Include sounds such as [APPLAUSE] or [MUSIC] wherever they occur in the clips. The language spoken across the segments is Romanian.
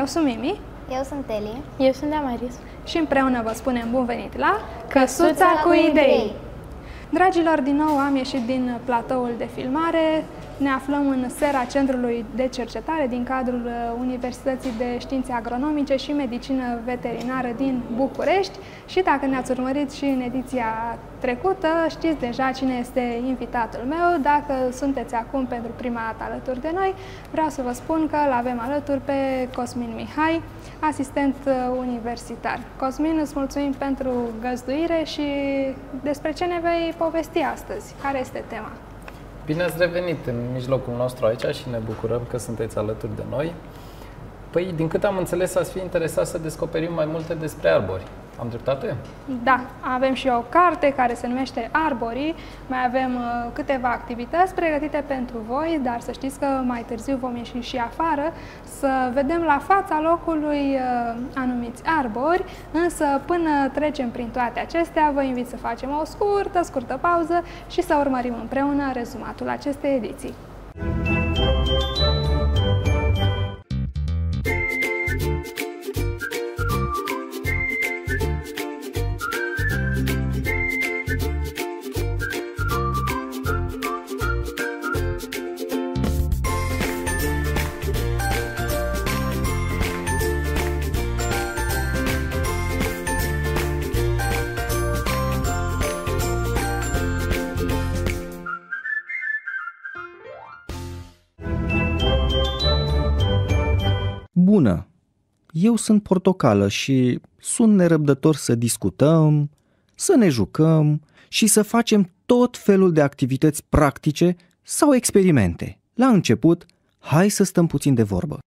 eu sunt Mimi. Eu sunt Eli. Eu sunt Damaris. Și împreună vă spunem bun venit la Căsuța cu idei! Dragilor, din nou am ieșit din platoul de filmare. Ne aflăm în sera Centrului de Cercetare din cadrul uh, Universității de Științe Agronomice și Medicină Veterinară din București și dacă ne-ați urmărit și în ediția trecută, știți deja cine este invitatul meu. Dacă sunteți acum pentru prima dată alături de noi, vreau să vă spun că îl avem alături pe Cosmin Mihai, asistent uh, universitar. Cosmin, îți mulțumim pentru găzduire și despre ce ne vei povesti astăzi. Care este tema? Bine ați revenit în mijlocul nostru aici și ne bucurăm că sunteți alături de noi. Păi, din câte am înțeles, ați fi interesat să descoperim mai multe despre arbori. Am dreptate? Da, avem și o carte care se numește Arborii. Mai avem uh, câteva activități pregătite pentru voi, dar să știți că mai târziu vom ieși și afară să vedem la fața locului uh, anumiți arbori, însă până trecem prin toate acestea, vă invit să facem o scurtă, scurtă pauză și să urmărim împreună rezumatul acestei ediții. Bună! Eu sunt portocală și sunt nerăbdător să discutăm, să ne jucăm și să facem tot felul de activități practice sau experimente. La început, hai să stăm puțin de vorbă.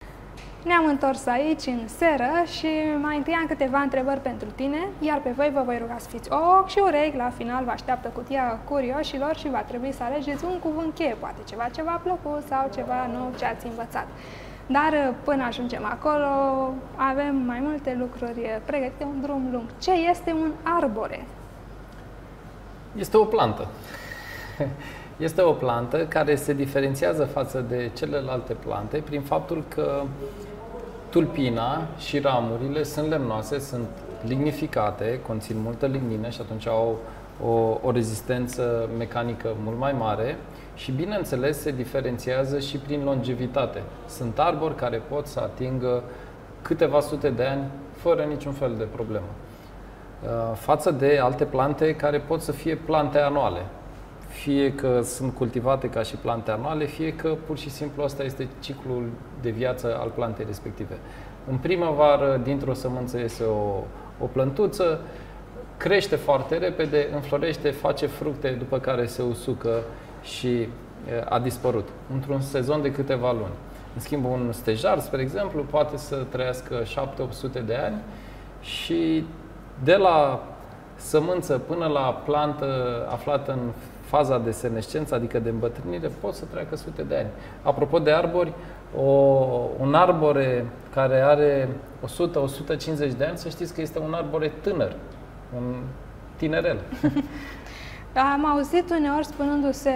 Ne-am întors aici în seră și mai întâi am câteva întrebări pentru tine, iar pe voi vă voi ruga să fiți ochi și urechi. La final vă așteaptă cutia curioșilor și va trebui să alegeți un cuvânt cheie, poate ceva ce v-a plăcut sau ceva nou ce ați învățat. Dar uh, până ajungem acolo, avem mai multe lucruri uh, pregătite, un drum lung. Ce este un arbore? Este o plantă. [LAUGHS] Este o plantă care se diferențiază față de celelalte plante prin faptul că tulpina și ramurile sunt lemnoase, sunt lignificate, conțin multă lignină și atunci au o, o rezistență mecanică mult mai mare și, bineînțeles, se diferențiază și prin longevitate. Sunt arbori care pot să atingă câteva sute de ani fără niciun fel de problemă. Uh, față de alte plante care pot să fie plante anuale. Fie că sunt cultivate ca și plante anuale, fie că pur și simplu asta este ciclul de viață al plantei respective. În primăvară, dintr-o sămânță iese o, o plântuță, crește foarte repede, înflorește, face fructe, după care se usucă și a dispărut într-un sezon de câteva luni. În schimb, un stejar, spre exemplu, poate să trăiască 7-800 de ani și de la sămânță până la plantă aflată în faza de senescență, adică de îmbătrânire, pot să treacă sute de ani. Apropo de arbori, o, un arbore care are 100-150 de ani, să știți că este un arbore tânăr, un tinerel. [LAUGHS] Am auzit uneori spunându-se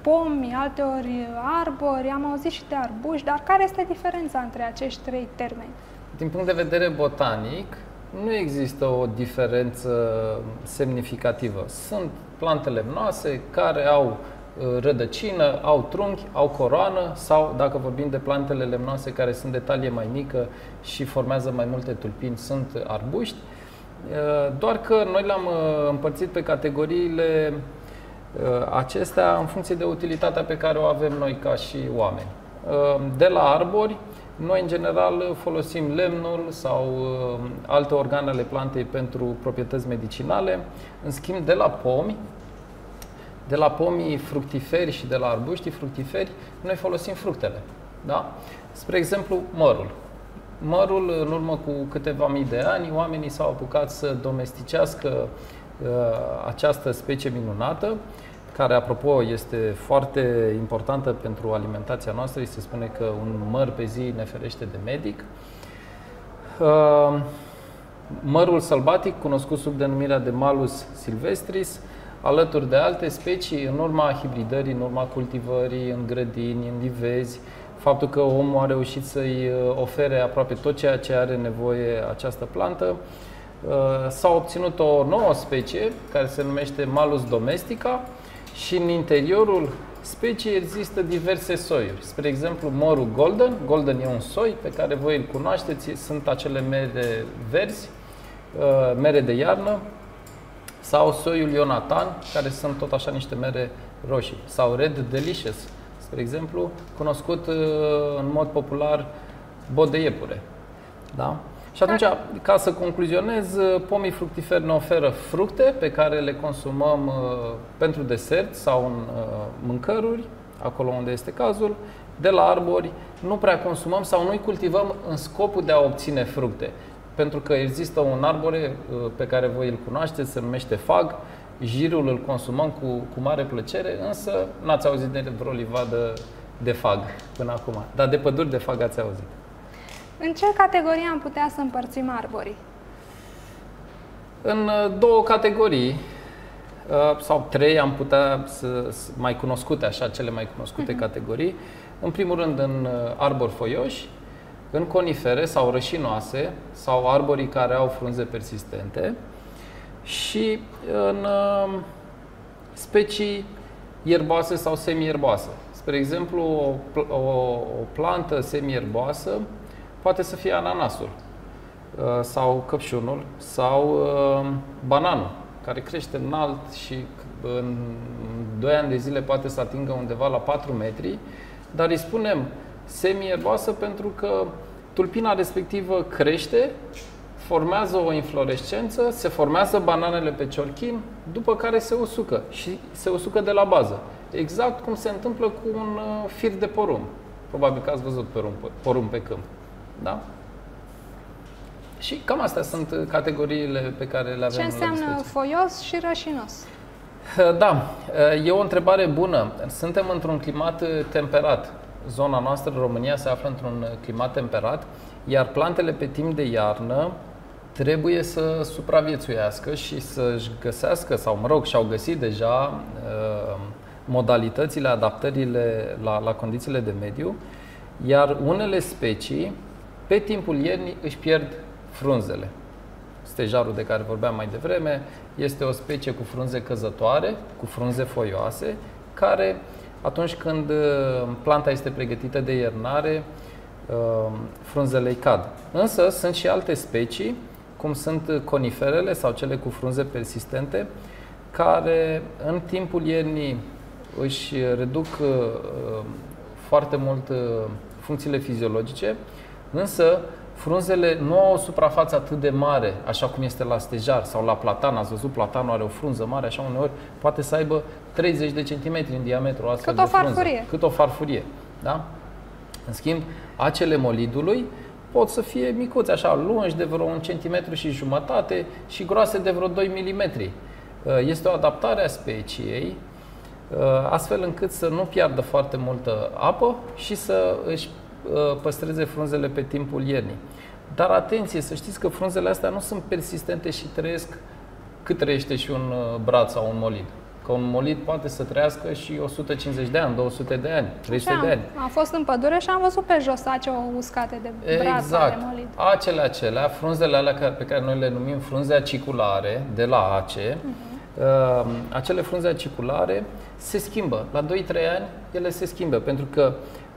pomi, alteori arbori, am auzit și de arbuși, dar care este diferența între acești trei termeni? Din punct de vedere botanic, nu există o diferență semnificativă. Sunt plante lemnoase care au uh, rădăcină, au trunchi, au coroană sau, dacă vorbim de plantele lemnoase care sunt de talie mai mică și formează mai multe tulpini, sunt arbuști. Uh, doar că noi le-am uh, împărțit pe categoriile acestea în funcție de utilitatea pe care o avem noi ca și oameni. De la arbori, noi, în general, folosim lemnul sau uh, alte organe ale plantei pentru proprietăți medicinale. În schimb, de la pomi, de la pomii fructiferi și de la arbuștii fructiferi, noi folosim fructele. Da? Spre exemplu, mărul. Mărul, în urmă cu câteva mii de ani, oamenii s-au apucat să domesticească uh, această specie minunată care, apropo, este foarte importantă pentru alimentația noastră. Se spune că un măr pe zi ne ferește de medic. Uh, mărul sălbatic, cunoscut sub denumirea de Malus silvestris, alături de alte specii, în urma hibridării, în urma cultivării în grădini, în livezi, faptul că omul a reușit să-i uh, ofere aproape tot ceea ce are nevoie această plantă. Uh, s-a obținut o nouă specie care se numește Malus domestica și în interiorul speciei există diverse soiuri. Spre exemplu, morul golden. Golden e un soi pe care voi îl cunoașteți. Sunt acele mere verzi, uh, mere de iarnă, sau soiul Ionatan, care sunt tot așa niște mere roșii. Sau Red Delicious, spre exemplu, cunoscut uh, în mod popular bot de iepure. Da? Și atunci, ca să concluzionez, uh, pomii fructiferi ne oferă fructe pe care le consumăm uh, pentru desert sau în mâncăruri, acolo unde este cazul, de la arbori, nu prea consumăm sau nu-i cultivăm în scopul de a obține fructe. Pentru că există un arbore pe care voi îl cunoașteți, se numește fag, jirul îl consumăm cu, cu mare plăcere, însă n-ați auzit de vreo livadă de fag până acum. Dar de păduri de fag ați auzit. În ce categorie am putea să împărțim arborii? În uh, două categorii uh, sau trei am putea să mai cunoscute, așa, cele mai cunoscute uh-huh. categorii. În primul rând în uh, arbori foioși, în conifere sau rășinoase sau arborii care au frunze persistente și în uh, specii ierboase sau semi-ierboase. Spre exemplu, o, o, o plantă semi-ierboasă poate să fie ananasul uh, sau căpșunul sau uh, bananul, care crește înalt și în 2 ani de zile poate să atingă undeva la 4 metri, dar îi spunem semi-ierboasă pentru că tulpina respectivă crește formează o inflorescență, se formează bananele pe ciorchin, după care se usucă și se usucă de la bază. Exact cum se întâmplă cu un uh, fir de porumb. Probabil că ați văzut porumb, porumb pe câmp. Da? Și cam astea sunt uh, categoriile pe care le avem Ce înseamnă foios și rășinos? Uh, da, e o întrebare bună. Suntem într-un climat temperat. Zona noastră, România, se află într-un climat temperat, iar plantele pe timp de iarnă trebuie să supraviețuiască și să-și găsească, sau mă rog, și-au găsit deja uh, modalitățile, adaptările la, la condițiile de mediu, iar unele specii, pe timpul iernii, își pierd frunzele. Stejarul de care vorbeam mai devreme este o specie cu frunze căzătoare, cu frunze foioase, care atunci când uh, planta este pregătită de iernare, uh, frunzele îi cad. Însă sunt și alte specii cum sunt coniferele sau cele cu frunze persistente, care în timpul iernii își reduc uh, foarte mult uh, funcțiile fiziologice, însă frunzele nu au o suprafață atât de mare, așa cum este la stejar sau la platan. Ați văzut, platanul are o frunză mare, așa uneori poate să aibă 30 de centimetri în diametru astfel Cât de o farfurie. Frunză. Cât o farfurie. Da? În schimb, acele molidului pot să fie micuți, așa, lungi de vreo un centimetru și jumătate și groase de vreo 2 mm. Este o adaptare a speciei, uh, astfel încât să nu piardă foarte multă apă și să își uh, păstreze frunzele pe timpul iernii. Dar atenție, să știți că frunzele astea nu sunt persistente și trăiesc cât trăiește și un uh, brad sau un molid că un molid poate să trăiască și 150 de ani, 200 de ani, 300 Așa, de ani. Am fost în pădure și am văzut pe jos ace uscate de brad exact. de molid. Acele acelea, frunzele alea pe care noi le numim frunze aciculare de la ace, uh-huh. uh, acele frunze aciculare se schimbă. La 2-3 ani ele se schimbă pentru că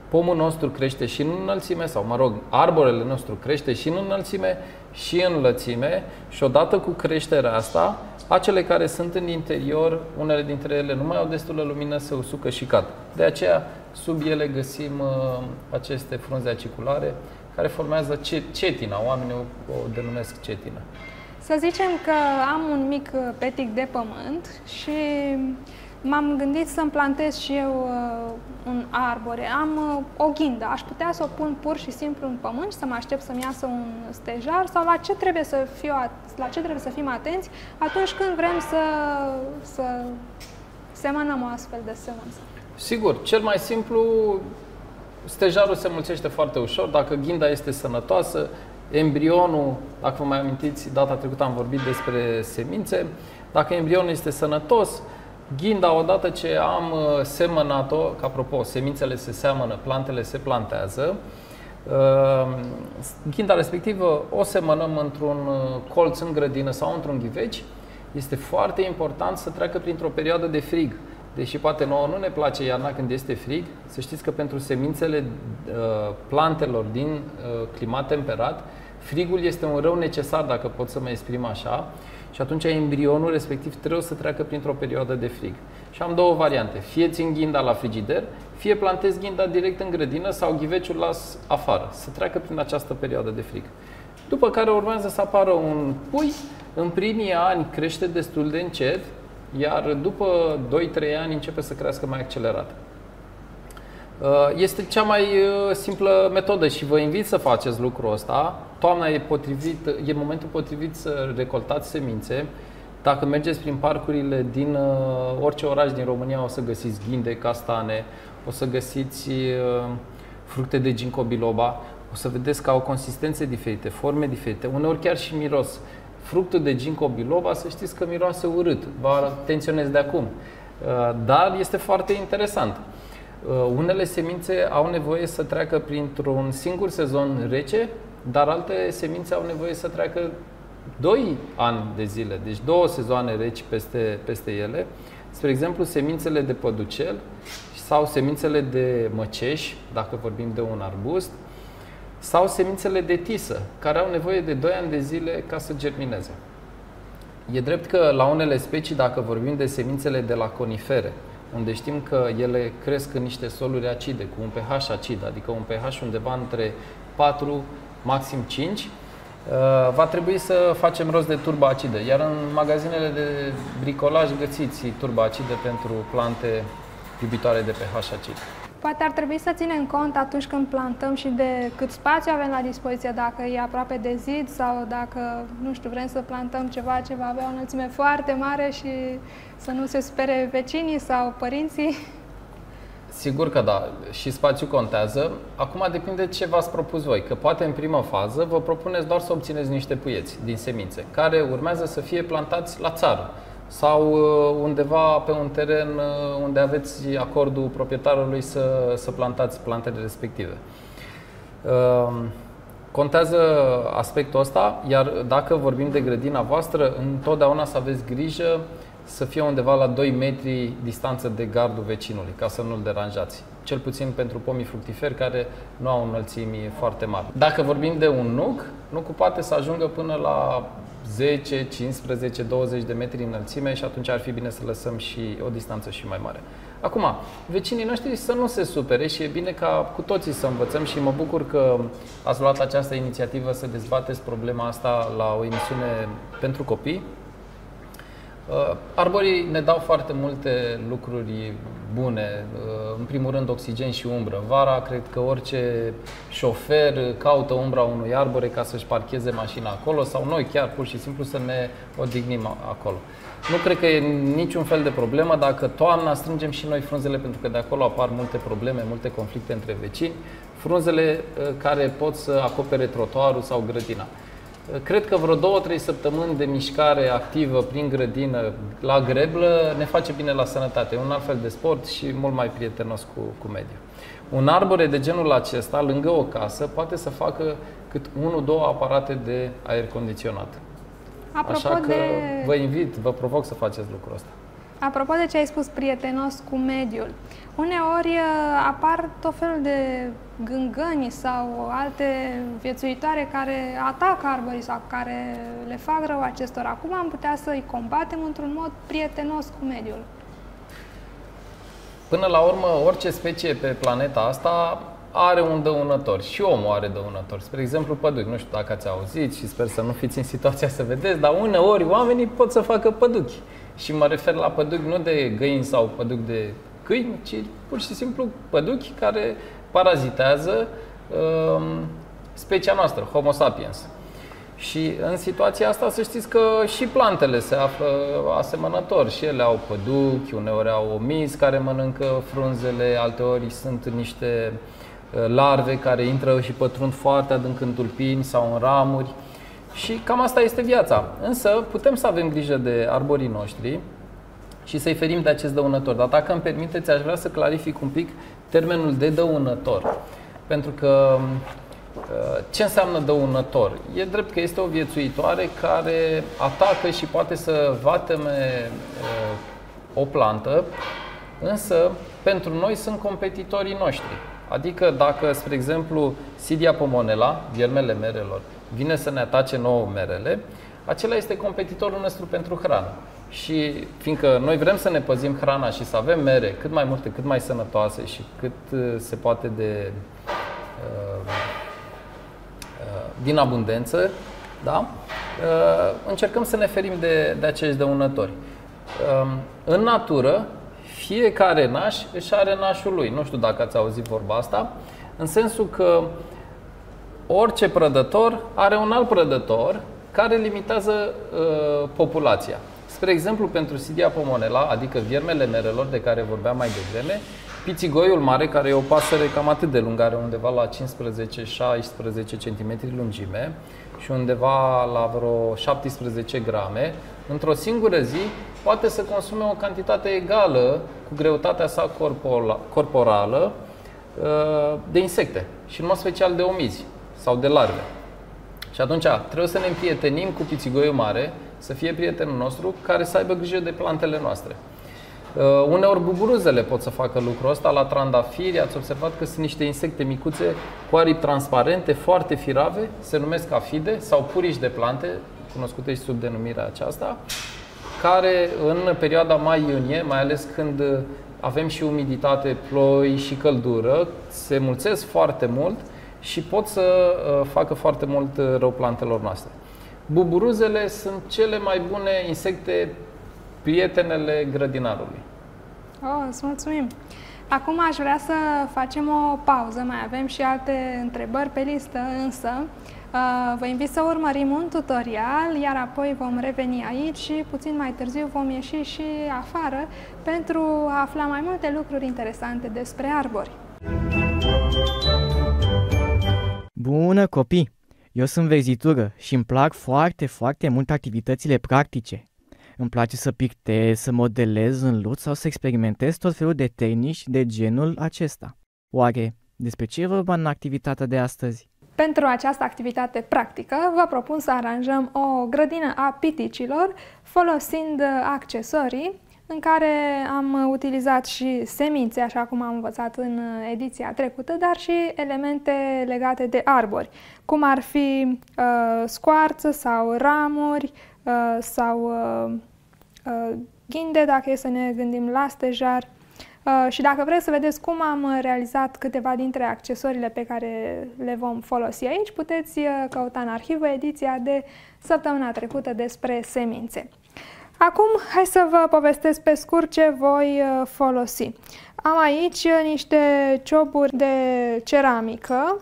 pomul nostru crește și în înălțime, sau mă rog, arborele nostru crește și în înălțime și în lățime și odată cu creșterea asta, acele care sunt în interior, unele dintre ele nu mai au destulă lumină, se usucă și cad. De aceea, sub ele găsim uh, aceste frunze aciculare care formează cetina, oamenii o, o denumesc cetină. Să zicem că am un mic uh, petic de pământ și m-am gândit să-mi plantez și eu uh, un arbore. Am uh, o ghindă. Aș putea să o pun pur și simplu în pământ și să mă aștept să-mi iasă un stejar sau la ce trebuie să, fiu, la ce trebuie să fim atenți atunci când vrem să, să semănăm o astfel de semânță. Sigur, cel mai simplu, stejarul se mulțește foarte ușor. Dacă ghinda este sănătoasă, embrionul, dacă vă mai amintiți, data trecută am vorbit despre semințe, dacă embrionul este sănătos, Ghinda, odată ce am uh, semănat-o, că apropo, semințele se seamănă, plantele se plantează, uh, ghinda respectivă o semănăm într-un uh, colț în grădină sau într-un ghiveci, este foarte important să treacă printr-o perioadă de frig. Deși poate nouă nu ne place iarna când este frig, să știți că pentru semințele plantelor din climat temperat, frigul este un rău necesar, dacă pot să mă exprim așa, și atunci embrionul respectiv trebuie să treacă printr-o perioadă de frig. Și am două variante. Fie țin ghinda la frigider, fie plantez ghinda direct în grădină sau ghiveciul las afară, să treacă prin această perioadă de frig. După care urmează să apară un pui, în primii ani crește destul de încet, iar după 2-3 ani începe să crească mai accelerat. Uh, este cea mai uh, simplă metodă și vă invit să faceți lucrul ăsta. Toamna e, potrivit, e momentul potrivit să recoltați semințe. Dacă mergeți prin parcurile din uh, orice oraș din România, o să găsiți ghinde, castane, o să găsiți fructe de ginkgo biloba, o să vedeți că au consistențe diferite, forme diferite, uneori chiar și miros. Fructul de ginkgo biloba, să știți că miroase urât, vă atenționez de acum. Dar este foarte interesant. Uh, unele semințe au nevoie să treacă printr-un singur sezon rece, dar alte semințe au nevoie să treacă 2 ani de zile, deci două sezoane reci peste, peste ele. Spre exemplu, semințele de păducel sau semințele de măceș, dacă vorbim de un arbust, sau semințele de tisă, care au nevoie de 2 ani de zile ca să germineze. E drept că la unele specii, dacă vorbim de semințele de la conifere, unde știm că ele cresc în niște soluri acide, cu un pH acid, adică un pH undeva între 4, maxim 5, uh, va trebui să facem rost de turba acidă. Iar în magazinele de bricolaj găsiți turba acidă pentru plante iubitoare de pH acid. Poate ar trebui să ținem cont atunci când plantăm și de cât spațiu avem la dispoziție, dacă e aproape de zid sau dacă, nu știu, vrem să plantăm ceva ce va avea o înălțime foarte mare și să nu se spere vecinii sau părinții. Sigur că da, și spațiul contează. Acum depinde ce v-ați propus voi, că poate în prima fază vă propuneți doar să obțineți niște puieți din semințe, care urmează să fie plantați la țară sau uh, undeva pe un teren uh, unde aveți acordul proprietarului să, să plantați plantele respective. Um, contează aspectul ăsta, iar dacă vorbim de grădina voastră, întotdeauna să aveți grijă să fie undeva la 2 metri distanță de gardul vecinului, ca să nu-l deranjați. Cel puțin pentru pomii fructiferi care nu au înălțimi foarte mari. Dacă vorbim de un nuc, nucul poate să ajungă până la 10, 15, 20 de metri înălțime și atunci ar fi bine să lăsăm și o distanță și mai mare. Acum, vecinii noștri să nu se supere și e bine ca cu toții să învățăm și mă bucur că ați luat această inițiativă să dezbateți problema asta la o emisiune pentru copii, Uh, arborii ne dau foarte multe lucruri bune, uh, în primul rând oxigen și umbră. Vara cred că orice șofer caută umbra unui arbore ca să-și parcheze mașina acolo sau noi chiar pur și simplu să ne odihnim acolo. Nu cred că e niciun fel de problemă dacă toamna strângem și noi frunzele pentru că de acolo apar multe probleme, multe conflicte între vecini, frunzele uh, care pot să acopere trotuarul sau grădina. Cred că vreo două, trei săptămâni de mișcare activă prin grădină la greblă ne face bine la sănătate. E un alt fel de sport și mult mai prietenos cu, cu mediul. Un arbore de genul acesta, lângă o casă, poate să facă cât unul, două aparate de aer condiționat. Apropo Așa că de... vă invit, vă provoc să faceți lucrul ăsta. Apropo de ce ai spus prietenos cu mediul, uneori uh, apar tot felul de gângăni sau alte viețuitoare care atacă arborii sau care le fac rău acestora. Cum am putea să îi combatem într-un mod prietenos cu mediul? Până la urmă, orice specie pe planeta asta are un dăunător și omul are dăunător. Spre exemplu, păduchi. Nu știu dacă ați auzit și sper să nu fiți în situația să vedeți, dar uneori oamenii pot să facă păduchi. Și mă refer la păduchi nu de găini sau păduchi de câini, ci pur și simplu păduchi care parazitează um, specia noastră, Homo sapiens. Și în situația asta să știți că și plantele se află asemănător. Și ele au păduchi, uneori au omis care mănâncă frunzele, alteori sunt niște uh, larve care intră și pătrund foarte adânc în tulpini sau în ramuri. Și cam asta este viața. Însă putem să avem grijă de arborii noștri și să-i ferim de acest dăunător. Dar dacă îmi permiteți, aș vrea să clarific un pic termenul de dăunător. Pentru că ce înseamnă dăunător? E drept că este o viețuitoare care atacă și poate să vateme o plantă, însă pentru noi sunt competitorii noștri. Adică dacă, spre exemplu, Sidia pomonela, viermele merelor, vine să ne atace nouă merele, acela este competitorul nostru pentru hrană. Și fiindcă noi vrem să ne păzim hrana și să avem mere cât mai multe, cât mai sănătoase și cât uh, se poate de uh, uh, din abundență, da? încercăm să ne ferim de, de acești dăunători. Um, în natură, fiecare naș își are nașul lui. Nu știu dacă ați auzit vorba asta, în sensul că orice prădător are un alt prădător care limitează uh, populația. Spre exemplu, pentru Sidia pomonela, adică viermele merelor de care vorbeam mai devreme, pițigoiul mare, care e o pasăre cam atât de lungă, are undeva la 15-16 cm lungime și undeva la vreo 17 grame, într-o singură zi poate să consume o cantitate egală cu greutatea sa corporală uh, de insecte și în mod special de omizi sau de larve. Și atunci trebuie să ne împrietenim cu pițigoiul mare, să fie prietenul nostru, care să aibă grijă de plantele noastre. Uh, uneori buburuzele pot să facă lucrul ăsta. La trandafiri ați observat că sunt niște insecte micuțe cu aripi transparente, foarte firave, se numesc afide sau puriși de plante, cunoscute și sub denumirea aceasta, care în perioada mai-iunie, mai ales când avem și umiditate, ploi și căldură, se mulțesc foarte mult și pot să uh, facă foarte mult uh, rău plantelor noastre. Buburuzele sunt cele mai bune insecte prietenele grădinarului. Oh, îți mulțumim! Acum aș vrea să facem o pauză, mai avem și alte întrebări pe listă, însă uh, vă invit să urmărim un tutorial, iar apoi vom reveni aici și puțin mai târziu vom ieși și afară pentru a afla mai multe lucruri interesante despre arbori. Bună copii! Eu sunt verzitură și îmi plac foarte, foarte mult activitățile practice. Îmi place să pictez, să modelez în lut sau să experimentez tot felul de tehnici de genul acesta. Oare despre ce e vorba în activitatea de astăzi? Pentru această activitate practică, vă propun să aranjăm o grădină a piticilor folosind accesorii în care am utilizat și semințe, așa cum am învățat în ediția trecută, dar și elemente legate de arbori, cum ar fi uh, scoarță sau ramuri uh, sau uh, uh, ghinde, dacă e să ne gândim la stejar. Uh, și dacă vreți să vedeți cum am realizat câteva dintre accesoriile pe care le vom folosi aici, puteți uh, căuta în arhivă ediția de săptămâna trecută despre semințe. Acum, hai să vă povestesc pe scurt ce voi uh, folosi. Am aici niște cioburi de ceramică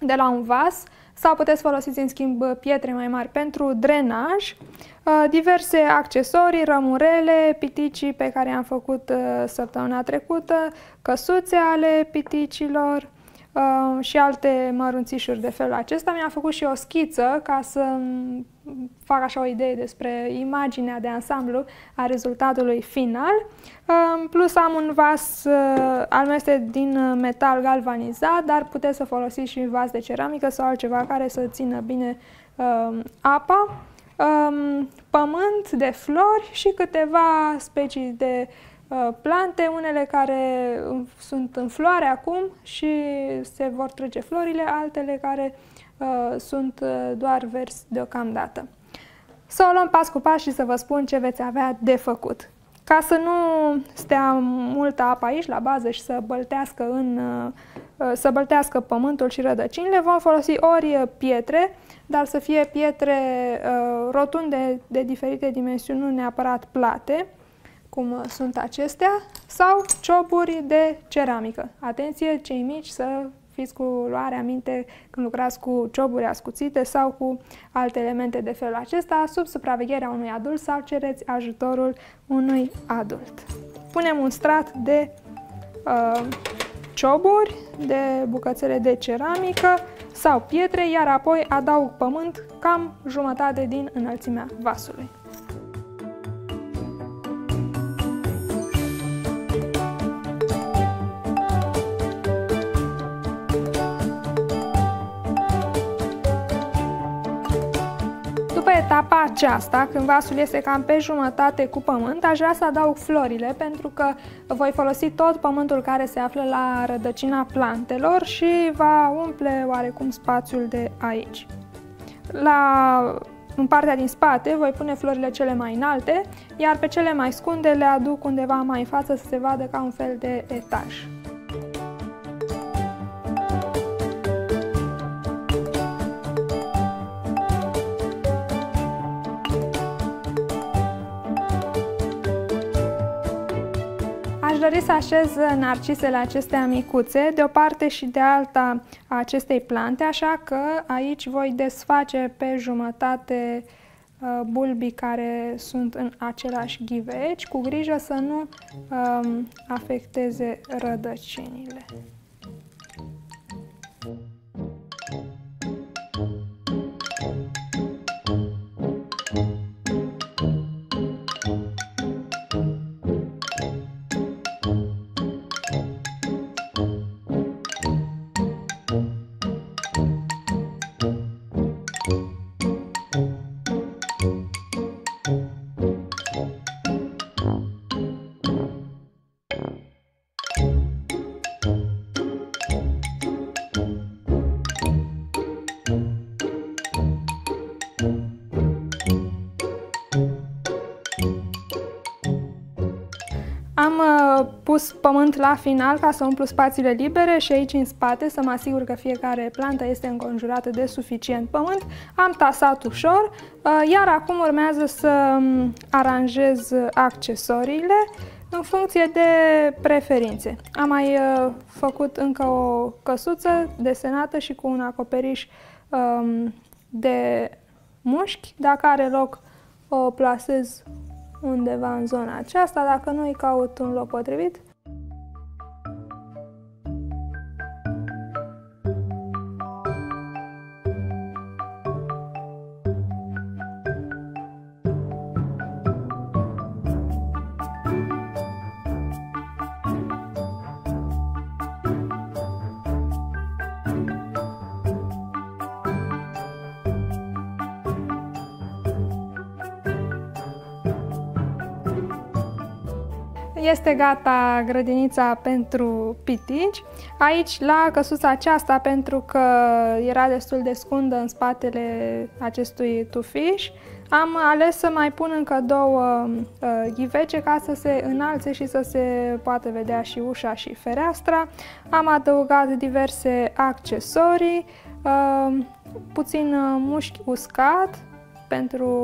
de la un vas sau puteți folosi în schimb pietre mai mari pentru drenaj, uh, diverse accesorii, rămurele, piticii pe care am făcut uh, săptămâna trecută, căsuțe ale piticilor, uh, și alte mărunțișuri de felul acesta. Mi-am făcut și o schiță ca să fac așa o idee despre imaginea de ansamblu a rezultatului final. Uh, plus am un vas, uh, al meu este din metal galvanizat, dar puteți să folosiți și vas de ceramică sau altceva care să țină bine uh, apa. Um, pământ de flori și câteva specii de uh, Uh, plante, unele care sunt în floare acum și se vor trece florile, altele care uh, sunt uh, doar verzi deocamdată. Să o luăm pas cu pas și să vă spun ce veți avea de făcut. Ca să nu stea multă apă aici la bază și să băltească, în, să băltească pământul și rădăcinile, vom folosi ori pietre, dar să fie pietre rotunde de diferite dimensiuni, nu neapărat plate, cum sunt acestea, sau cioburi de ceramică. Atenție, cei mici, să fiți cu luarea minte când lucrați cu cioburi ascuțite sau cu alte elemente de felul acesta, sub supravegherea unui adult sau cereți ajutorul unui adult. Punem un strat de uh, cioburi, de bucățele de ceramică sau pietre, iar apoi adaug pământ cam jumătate din înălțimea vasului. Aceasta, când vasul este cam pe jumătate cu pământ, aș vrea să adaug florile pentru că voi folosi tot pământul care se află la rădăcina plantelor și va umple oarecum spațiul de aici. La în partea din spate voi pune florile cele mai înalte, iar pe cele mai scunde le aduc undeva mai în față să se vadă ca un fel de etaj. Dori să așez narcisele acestea micuțe de o parte și de alta a acestei plante, așa că aici voi desface pe jumătate uh, bulbii care sunt în același ghiveci, cu grijă să nu um, afecteze rădăcinile. Pus pământ la final ca să umplu spațiile libere și aici în spate să mă asigur că fiecare plantă este înconjurată de suficient pământ. Am tasat ușor, uh, iar acum urmează să um, aranjez accesoriile în funcție de preferințe. Am mai uh, făcut încă o căsuță desenată și cu un acoperiș um, de mușchi. Dacă are loc, o plasez undeva în zona aceasta, dacă nu îi caut un loc potrivit, Este gata grădinița pentru pitici. Aici, la căsuța aceasta, pentru că era destul de scundă în spatele acestui tufiș, am ales să mai pun încă două uh, ghivece ca să se înalțe și să se poată vedea și ușa și fereastra. Am adăugat diverse accesorii, uh, puțin uh, mușchi uscat pentru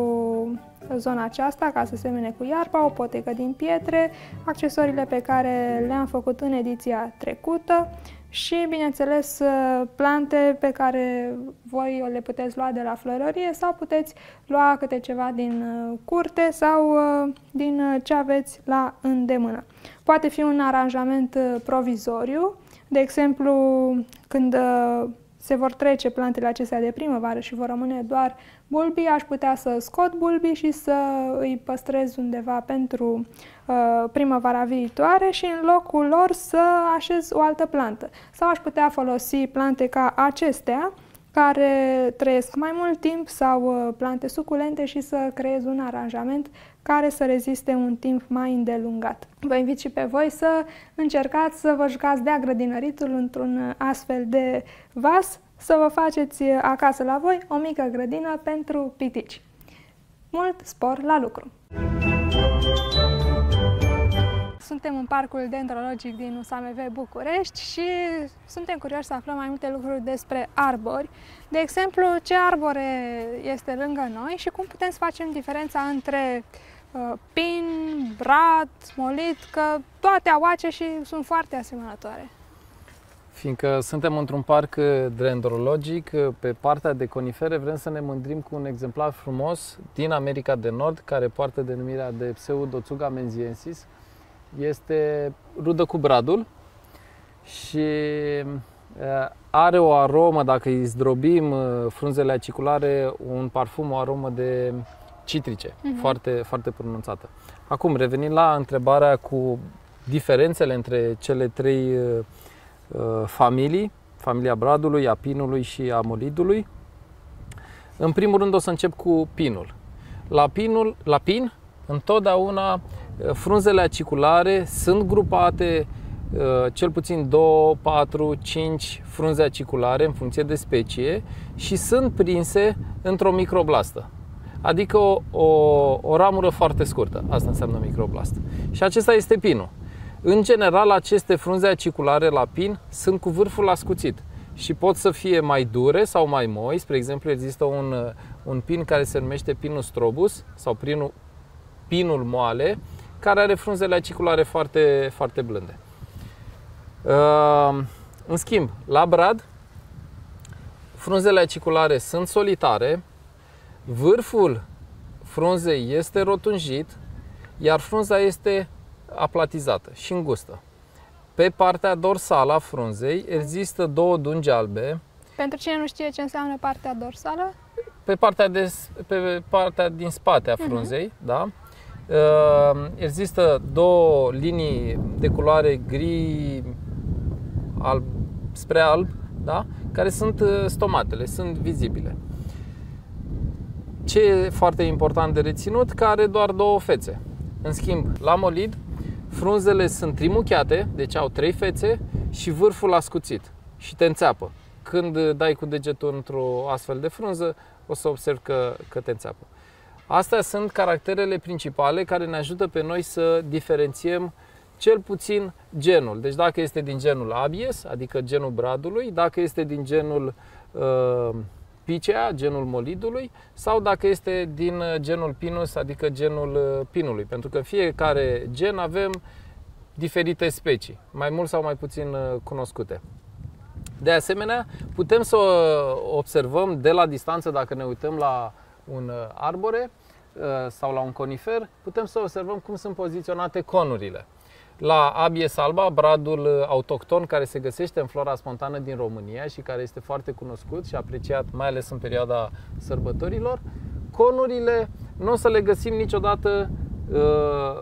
zona aceasta ca să semene cu iarba, o potecă din pietre, accesoriile pe care le-am făcut în ediția trecută și, bineînțeles, plante pe care voi le puteți lua de la florărie sau puteți lua câte ceva din uh, curte sau uh, din uh, ce aveți la îndemână. Poate fi un aranjament provizoriu, de exemplu, când se vor trece plantele acestea de primăvară și vor rămâne doar bulbii, aș putea să scot bulbii și să îi păstrez undeva pentru uh, primăvara viitoare și în locul lor să așez o altă plantă. Sau aș putea folosi plante ca acestea, care trăiesc mai mult timp sau uh, plante suculente și să creez un aranjament care să reziste un timp mai îndelungat. Vă invit și pe voi să încercați să vă jucați de-a grădinăritul într-un astfel de vas, să vă faceți acasă la voi o mică grădină pentru pitici. Mult spor la lucru! Suntem în Parcul Dendrologic din USAMV București și suntem curioși să aflăm mai multe lucruri despre arbori. De exemplu, ce arbore este lângă noi și cum putem să facem diferența între uh, pin, brad, molit, că toate au ace și sunt foarte asemănătoare. Fiindcă suntem într-un parc dendrologic, pe partea de conifere vrem să ne mândrim cu un exemplar frumos din America de Nord, care poartă denumirea de Pseudotsuga menziensis, este rudă cu bradul și are o aromă, dacă îi zdrobim frunzele aciculare, un parfum, o aromă de citrice, uh-huh. foarte, foarte pronunțată. Acum, revenind la întrebarea cu diferențele între cele trei uh, familii, familia bradului, a pinului și a molidului, În primul rând o să încep cu pinul. La, pinul, la pin, întotdeauna uh, frunzele aciculare sunt grupate uh, cel puțin 2, 4, 5 frunze aciculare în funcție de specie și sunt prinse într-o microblastă. Adică o, o, o ramură foarte scurtă. Asta înseamnă microblast. Și acesta este pinul. În general, aceste frunze aciculare la pin sunt cu vârful ascuțit și pot să fie mai dure sau mai moi. Spre exemplu, există un, un pin care se numește pinul strobus sau pinul, pinul moale, care are frunzele aciculare foarte, foarte blânde. Uh, în schimb, la brad, frunzele aciculare sunt solitare, vârful frunzei este rotunjit, iar frunza este aplatizată și îngustă. Pe partea dorsală a frunzei există două dungi albe. Pentru cine nu știe ce înseamnă partea dorsală? Pe partea, de, pe partea din spate a mhm. frunzei, uh-huh. da? Uh, există două linii de culoare gri alb, spre alb, da? care sunt uh, stomatele, sunt vizibile. Ce e foarte important de reținut? Că are doar două fețe. În schimb, la molid frunzele sunt trimuchiate, deci au trei fețe și vârful ascuțit și te înțeapă. Când dai cu degetul într-o astfel de frunză, o să observi că, că te înțeapă. Astea sunt caracterele principale care ne ajută pe noi să diferențiem cel puțin genul. Deci dacă este din genul abies, adică genul bradului, dacă este din genul uh, Picea, genul molidului, sau dacă este din uh, genul Pinus, adică genul uh, pinului. Pentru că fiecare gen avem diferite specii, mai mult sau mai puțin uh, cunoscute. De asemenea, putem să observăm de la distanță, dacă ne uităm la un arbore sau la un conifer, putem să observăm cum sunt poziționate conurile la Abie salba, bradul autohton care se găsește în flora spontană din România și care este foarte cunoscut și apreciat mai ales în perioada sărbătorilor, conurile nu o să le găsim niciodată uh,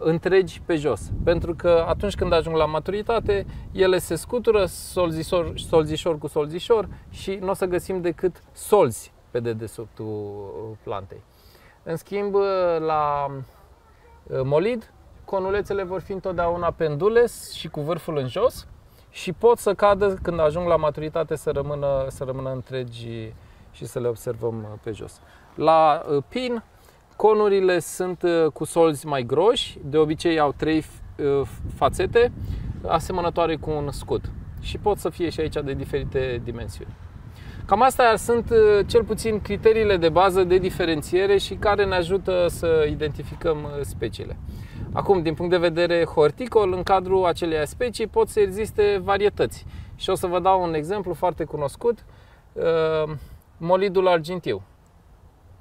întregi pe jos. Pentru că atunci când ajung la maturitate, ele se scutură solzișor, solzișor cu solzișor și nu o să găsim decât solzi pe dedesubtul plantei. În schimb, la uh, molid, conulețele vor fi întotdeauna pendule și cu vârful în jos și pot să cadă când ajung la maturitate să rămână, să rămână întregi și să le observăm uh, pe jos. La uh, pin, conurile sunt uh, cu solzi mai groși, de obicei au trei fațete asemănătoare cu un scut și pot să fie și aici de diferite dimensiuni. Cam astea sunt cel puțin criteriile de bază de diferențiere și care ne ajută să identificăm speciile. Acum, din punct de vedere horticol, în cadrul acelei specii pot să existe varietăți. Și o să vă dau un exemplu foarte cunoscut, uh, molidul argintiu,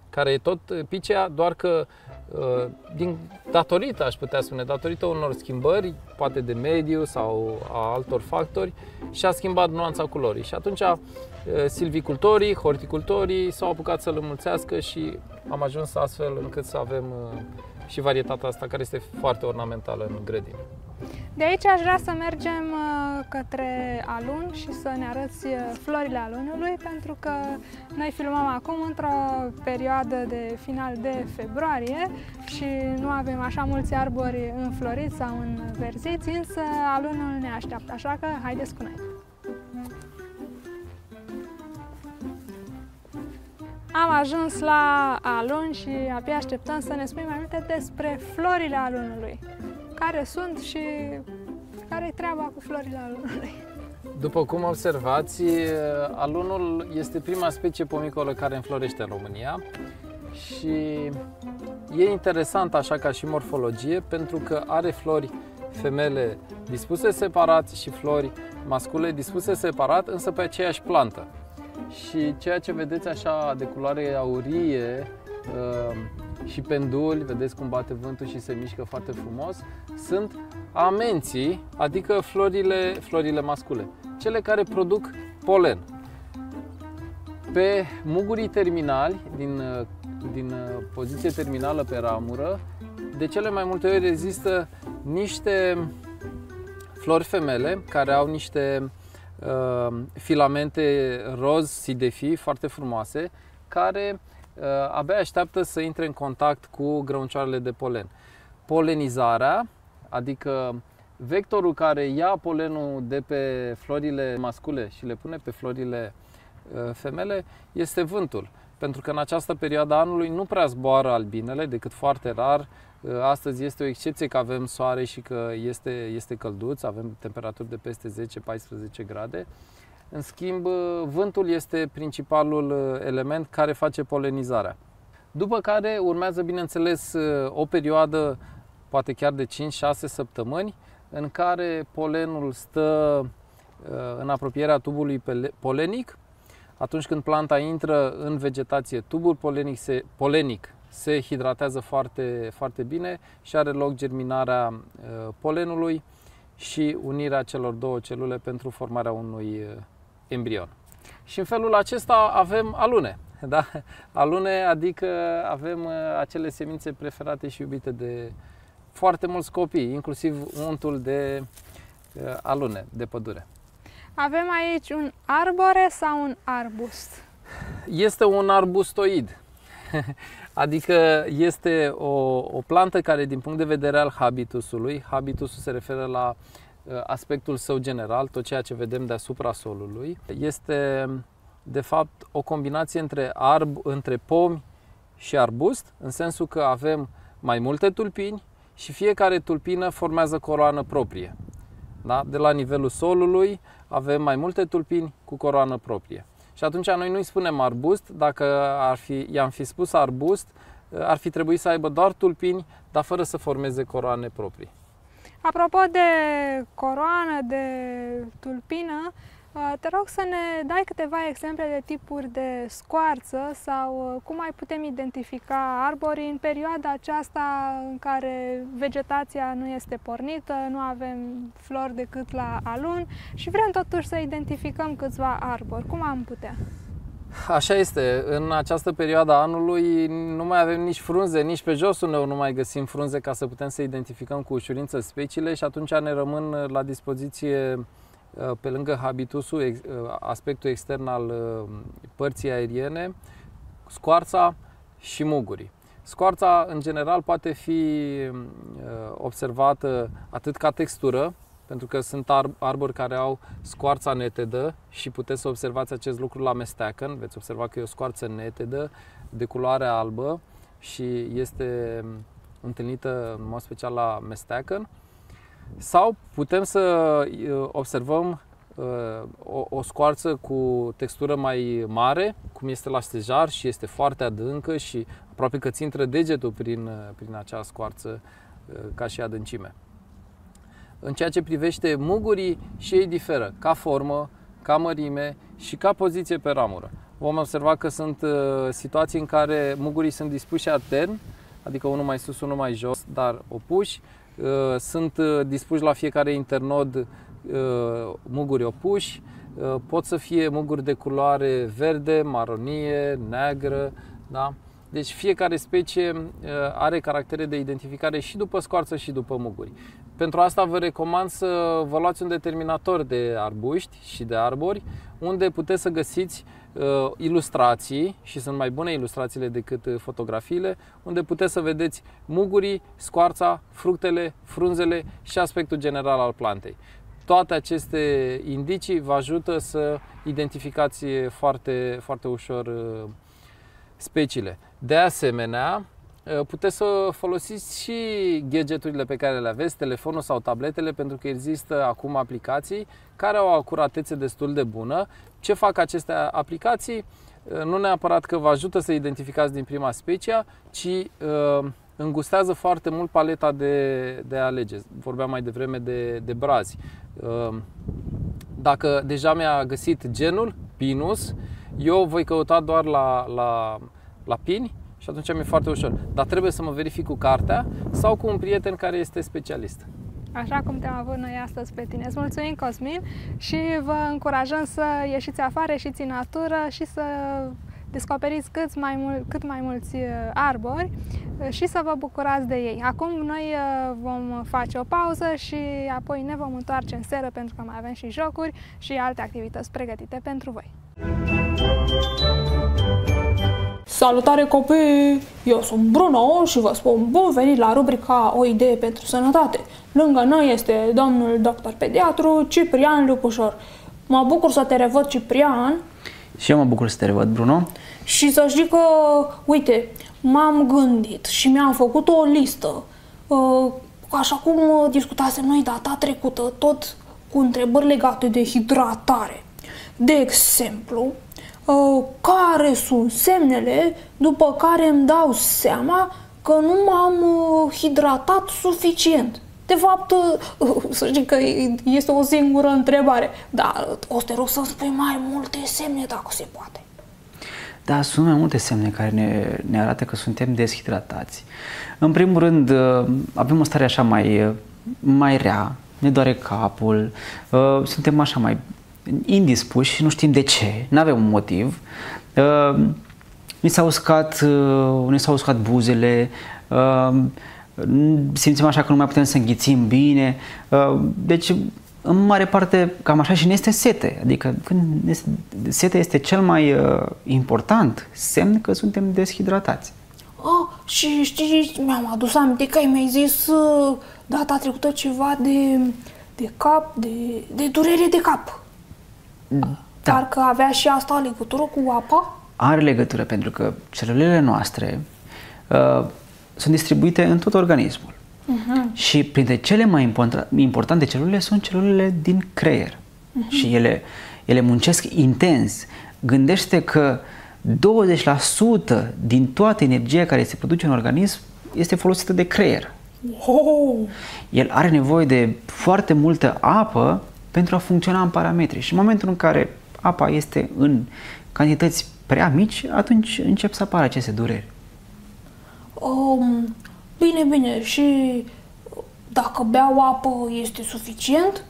care e tot picea, doar că uh, din datorită, aș putea spune, datorită unor schimbări, poate de mediu sau a altor factori, și-a schimbat nuanța culorii. Și atunci uh, silvicultorii, horticultorii s-au apucat să-l înmulțească și am ajuns astfel încât să avem și varietatea asta care este foarte ornamentală în grădină. De aici aș vrea să mergem uh, către alun și să ne arăți uh, florile alunului, pentru că noi filmăm acum într-o perioadă de final de februarie și nu avem așa mulți arbori înfloriți sau înverziți, însă alunul ne așteaptă, așa că haideți cu noi! Am ajuns la alun și abia așteptăm să ne spui mai multe despre florile alunului. Care sunt și care e treaba cu florile alunului? După cum observați, alunul este prima specie pomicolă care înflorește în România și e interesant așa ca și morfologie pentru că are flori femele dispuse separat și flori mascule dispuse separat, însă pe aceeași plantă și ceea ce vedeți așa de culoare aurie uh, și penduli, vedeți cum bate vântul și se mișcă foarte frumos, sunt amenții, adică florile, florile mascule, cele care produc polen. Pe mugurii terminali, din, uh, din uh, poziție terminală pe ramură, de cele mai multe ori există niște flori femele care au niște uh, filamente roz sidefi foarte frumoase care abia așteaptă să intre în contact cu grăuncioarele de polen. Polenizarea, adică vectorul care ia polenul de pe florile mascule și le pune pe florile femele, este vântul. Pentru că în această perioadă anului nu prea zboară albinele, decât foarte rar. Astăzi este o excepție că avem soare și că este, este călduț, avem temperaturi de peste 10-14 grade. În schimb, vântul este principalul uh, element care face polenizarea. După care urmează, bineînțeles, uh, o perioadă, poate chiar de 5-6 săptămâni, în care polenul stă uh, în apropierea tubului polenic. Atunci când planta intră în vegetație, tubul polenic se, polenic se hidratează foarte, foarte bine și are loc germinarea polenului și unirea celor două celule pentru formarea unui embrion. Și în felul acesta avem alune. [LAUGHS] Da? Alune, adică avem uh, acele semințe preferate și iubite de foarte mulți copii, inclusiv untul de uh, alune, de pădure. Avem aici un arbore sau un arbust? Este un arbustoid. [LAUGHS] Adică este o, o plantă care, din punct de vedere al habitusului, habitusul se referă la Uh, aspectul său general, tot ceea ce vedem deasupra solului, este de fapt o combinație între, arb, între pomi și arbust, în sensul că avem mai multe tulpini și fiecare tulpină formează coroană proprie. Da? De la nivelul solului avem mai multe tulpini cu coroană proprie. Și atunci noi nu-i spunem arbust, dacă ar fi, i-am fi spus arbust, ar fi trebuit să aibă doar tulpini, dar fără să formeze coroane proprii. Apropo de coroană, de tulpină, uh, te rog să ne dai câteva exemple de tipuri de scoarță sau uh, cum mai putem identifica arborii în perioada aceasta în care vegetația nu este pornită, nu avem flori decât la alun și vrem totuși să identificăm câțiva arbori. Cum am putea? Așa este. În această perioadă a anului nu mai avem nici frunze, nici pe josul meu nu mai găsim frunze ca să putem să identificăm cu ușurință speciile și atunci ne rămân la dispoziție uh, pe lângă habitusul, uh, aspectul extern al uh, părții aeriene, scoarța și mugurii. Scoarța, în general, poate fi observată atât ca textură, pentru că sunt arbori care au scoarța netedă și puteți să observați acest lucru la mesteacăn. Veți observa că e o scoarță netedă de culoare albă și este întâlnită în mod special la mesteacăn. Sau putem să observăm o, o scoarță cu textură mai mare, cum este la stejar și este foarte adâncă și aproape că ți intră degetul prin, prin acea scoarță ca și adâncime. În ceea ce privește mugurii, și ei diferă ca formă, ca mărime și ca poziție pe ramură. Vom observa că sunt uh, situații în care mugurii sunt dispuși altern, adică unul mai sus, unul mai jos, dar opuși. Uh, sunt uh, dispuși la fiecare internod muguri opuși. Pot să fie muguri de culoare verde, maronie, neagră, da? Deci fiecare specie are caractere de identificare și după scoarță și după muguri. Pentru asta vă recomand să vă luați un determinator de arbuști și de arbori, unde puteți să găsiți uh, ilustrații, și sunt mai bune ilustrațiile decât uh, fotografiile, unde puteți să vedeți mugurii, scoarța, fructele, frunzele și aspectul general al plantei. Toate aceste indicii vă ajută să identificați foarte, foarte ușor uh, speciile. De asemenea, Eh, puteți să folosiți și gadgeturile pe care le aveți, telefonul sau tabletele, pentru că există acum aplicații care au o acuratețe destul de bună. Ce fac aceste aplicații? Eh, nu neapărat că vă ajută să identificați din prima specia, ci uh, îngustează foarte mult paleta de, de alege. Vorbeam mai devreme de, de brazi. Uh, dacă deja mi-a găsit genul, pinus, eu voi căuta doar la, la, la pini și atunci mi-e foarte ușor. Dar trebuie să mă verific cu cartea sau cu un prieten care este specialist. Așa cum te-am avut noi astăzi pe tine. Îți mulțumim, Cosmin, și vă încurajăm să ieșiți afară, ieșiți în natură și să descoperiți cât mai, mul- cât mai mulți uh, arbori uh, și să vă bucurați de ei. Acum noi uh, vom face o pauză și apoi ne vom întoarce în seră pentru că mai avem și jocuri și alte activități pregătite pentru voi. Salutare copii! Eu sunt Bruno și vă spun bun venit la rubrica O idee pentru sănătate. Lângă noi este domnul doctor pediatru Ciprian Lupușor. Mă bucur să te revăd, Ciprian. Și eu mă bucur să te revăd, Bruno. Și să știi că, uite, m-am gândit și mi-am făcut o listă. Uh, așa cum discutasem noi data trecută, tot cu întrebări legate de hidratare. De exemplu, uh, care sunt semnele după care îmi dau seama că nu m-am uh, hidratat suficient? De fapt, [LAUGHS] să zic că este o singură întrebare, dar o să te rog să spui mai multe semne dacă se poate. Da, sunt mai multe semne care ne, ne arată că suntem deshidratați. În primul rând, avem o stare așa mai, mai rea, ne doare capul, suntem așa mai indispuși și nu știm de ce, nu avem un motiv. Ni s-au uscat, ni s-au uscat buzele, simțim așa că nu mai putem să înghițim bine. Deci, în mare parte, cam așa și ne este sete. Adică când este, sete este cel mai uh, important semn că suntem deshidratați. Oh, și știi, mi-am adus aminte că ai mai zis uh, data trecută ceva de, de cap, de, de durere de cap. Da. Dar că avea și asta legătură cu apa? Are legătură pentru că celulele noastre uh, sunt distribuite în tot organismul. Uh-huh. Și printre cele mai importante celule sunt celulele din creier. Uh-huh. Și ele, ele muncesc intens. Gândește că 20% din toată energia care se produce în organism este folosită de creier. Oh. El are nevoie de foarte multă apă pentru a funcționa în parametri. Și în momentul în care apa este în cantități prea mici, atunci încep să apară aceste dureri. Um, bine, bine, și dacă beau apă este suficient?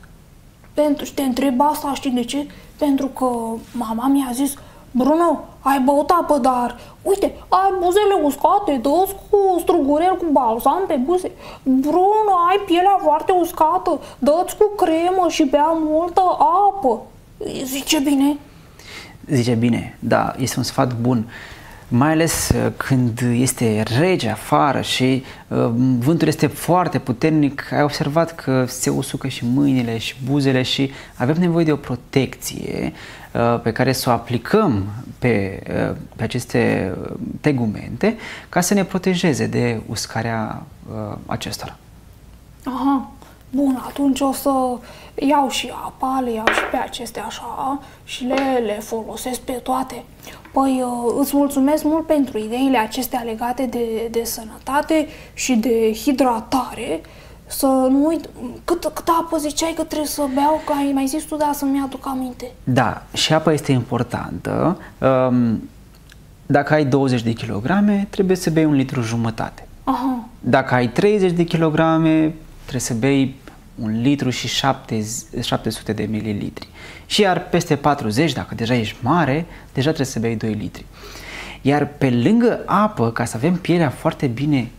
Pentru, și te întreb asta, știi de ce? Pentru că mama mi-a zis, Bruno, ai băut apă, dar uite, ai buzele uscate, dă cu strugurel cu balsam pe buze. Bruno, ai pielea foarte uscată, dă cu cremă și bea multă apă. Zice bine? Zice bine, da, este un sfat bun mai ales uh, când este rege afară și uh, vântul este foarte puternic, ai observat că se usucă și mâinile și buzele și avem nevoie de o protecție uh, pe care să o aplicăm pe, uh, pe aceste tegumente ca să ne protejeze de uscarea uh, acestora. Aha, bun, atunci o să iau și apa, le iau și pe acestea așa și le, le folosesc pe toate. Păi uh, îți mulțumesc mult pentru ideile acestea legate de, de sănătate și de hidratare. Să nu uit, cât, cât apă ziceai că trebuie să beau, că ai mai zis tu, da, să-mi aduc aminte. Da, și apa este importantă. Um, dacă ai 20 de kilograme, trebuie să bei un litru jumătate. Aha. Dacă ai 30 de kilograme, trebuie să bei un litru și 700 de mililitri. Și iar peste 40, dacă deja ești mare, deja trebuie să bei 2 litri. Iar pe lângă apă, ca să avem pielea foarte bine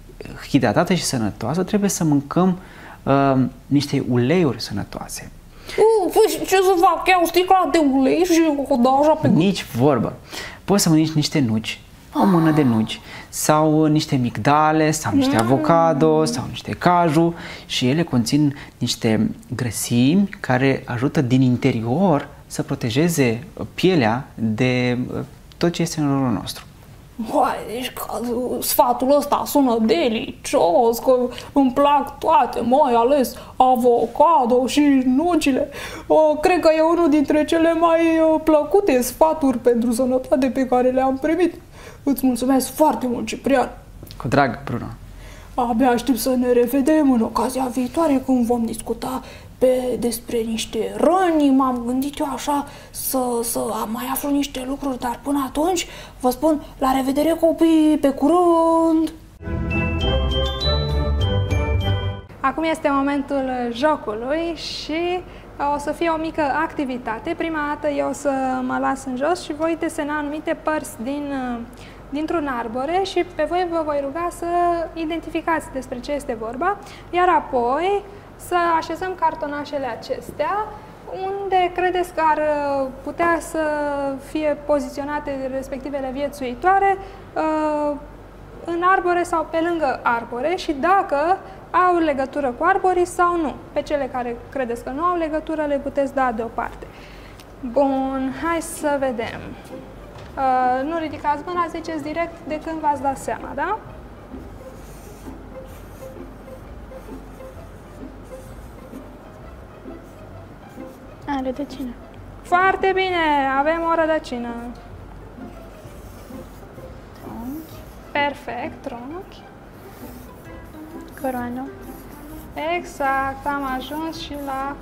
hidratată și sănătoasă, trebuie să mâncăm uh, niște uleiuri sănătoase. Uh, păi ce să fac? Iau sticla de ulei și o dau așa pe Nici vorbă. Poți să mănânci niște nuci, o mână de nuci sau niște migdale sau niște mm. avocado sau niște caju și ele conțin niște grăsimi care ajută din interior să protejeze pielea de uh, tot ce este în jurul nostru. Uai, deci sfatul ăsta sună delicios, că îmi plac toate, mai ales avocado și nucile. Cred că e unul dintre cele mai uh, plăcute sfaturi pentru sănătate pe care le-am primit. Îți mulțumesc foarte mult, Ciprian! Cu drag, Bruno! Abia aștept să ne revedem în ocazia viitoare când vom discuta pe, despre niște răni, m-am gândit eu așa să, să mai aflu niște lucruri, dar până atunci vă spun la revedere copii, pe curând! Acum este momentul jocului și o să fie o mică activitate. Prima dată eu o să mă las în jos și voi desena anumite părți din, dintr-un arbore și pe voi vă voi ruga să identificați despre ce este vorba, iar apoi să așezăm cartonașele acestea unde credeți că ar uh, putea să fie poziționate respectivele viețuitoare uh, în arbore sau pe lângă arbore și dacă au legătură cu arborii sau nu. Pe cele care credeți că nu au legătură le puteți da deoparte. Bun, hai să vedem. Uh, nu ridicați mâna, ziceți direct de când v-ați dat seama, da? Are rădăcină. Foarte bine, avem o rădăcină. Perfect, tronchi. Coroană. Exact, am ajuns și la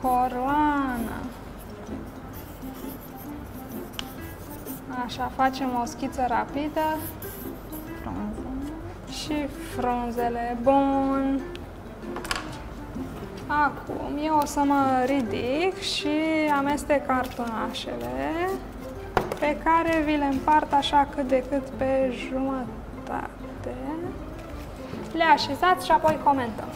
coroană. Așa, facem o schiță rapidă. Și frunzele. Bun. Acum eu o să mă ridic și amestec cartonașele pe care vi le împart așa cât de cât pe jumătate. Le așezați și apoi comentăm.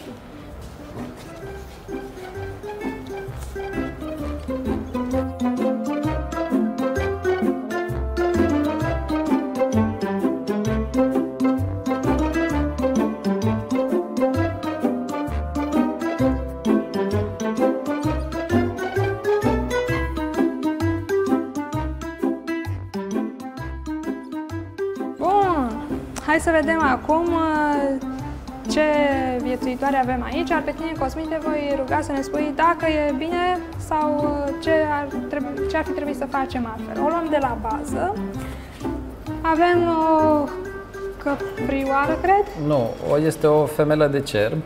Bun, hai să vedem acum uh, ce viețuitoare avem aici. Ar pe tine, Cosmin, te voi ruga să ne spui dacă e bine sau uh, ce ar, trebui, ce ar fi trebuit să facem altfel. O luăm de la bază. Avem o căprioară, cred, Nu, o, este o femelă de cerb.